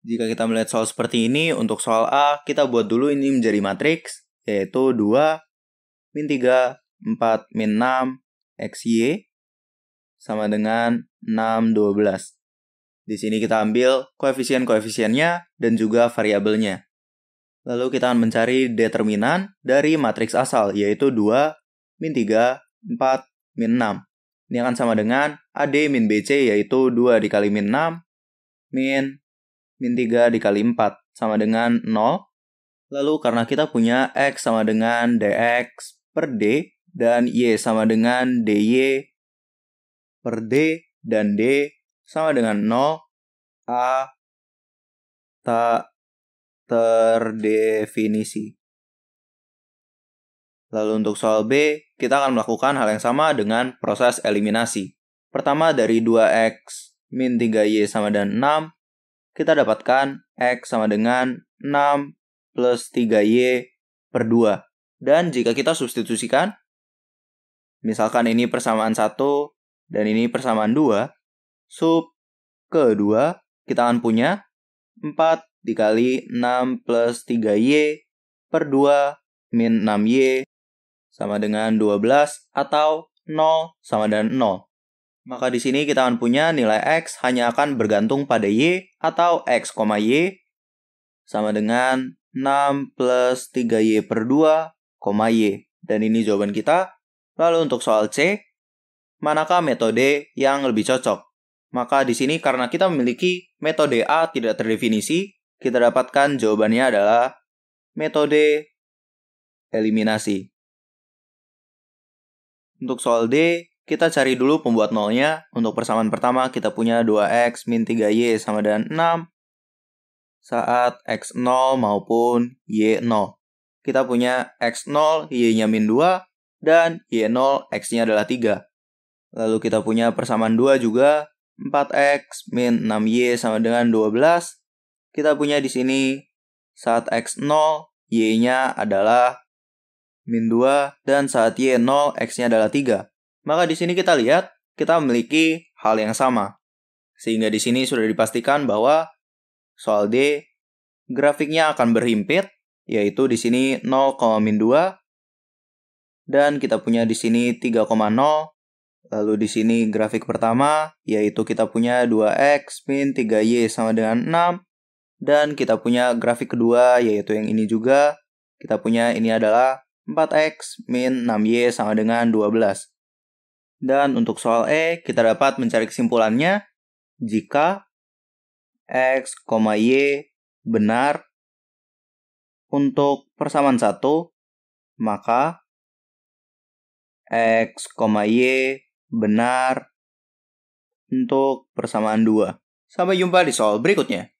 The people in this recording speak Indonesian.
Jika kita melihat soal seperti ini, untuk soal A, kita buat dulu ini menjadi matriks, yaitu 2, min 3, 4, min 6, XY, sama dengan 6, 12. Di sini kita ambil koefisien-koefisiennya dan juga variabelnya. Lalu kita akan mencari determinan dari matriks asal, yaitu 2, min 3, 4, min 6. Ini akan sama dengan AD min BC, yaitu 2 dikali min 6, min min 3 dikali 4 sama dengan 0. Lalu karena kita punya X sama dengan DX per D dan Y sama dengan DY per D dan D sama dengan 0, A tak terdefinisi. Lalu untuk soal B, kita akan melakukan hal yang sama dengan proses eliminasi. Pertama dari 2x min 3y sama dengan 6, kita dapatkan X sama dengan 6 plus 3Y per 2. Dan jika kita substitusikan, misalkan ini persamaan 1 dan ini persamaan 2, sub ke 2, kita akan punya 4 dikali 6 plus 3Y per 2 min 6Y sama dengan 12 atau 0 sama dengan 0. Maka di sini kita akan punya nilai X hanya akan bergantung pada Y atau X, Y sama dengan 6 plus 3Y per 2, Y. Dan ini jawaban kita. Lalu untuk soal C, manakah metode yang lebih cocok? Maka di sini karena kita memiliki metode A tidak terdefinisi, kita dapatkan jawabannya adalah metode eliminasi. Untuk soal D, kita cari dulu pembuat nolnya. Untuk persamaan pertama kita punya 2x min 3y sama dengan 6 saat x 0 maupun y 0. Kita punya x 0, y-nya min 2, dan y 0, x-nya adalah 3. Lalu kita punya persamaan 2 juga, 4x min 6y sama dengan 12. Kita punya di sini saat x 0, y-nya adalah min 2, dan saat y 0, x-nya adalah 3. Maka di sini kita lihat kita memiliki hal yang sama. Sehingga di sini sudah dipastikan bahwa soal D grafiknya akan berhimpit yaitu di sini 0,2 dan kita punya di sini 3,0 lalu di sini grafik pertama yaitu kita punya 2x min 3y sama dengan 6 dan kita punya grafik kedua yaitu yang ini juga kita punya ini adalah 4x min 6y sama dengan 12 dan untuk soal E, kita dapat mencari kesimpulannya jika X, Y benar untuk persamaan 1, maka X, Y benar untuk persamaan 2. Sampai jumpa di soal berikutnya.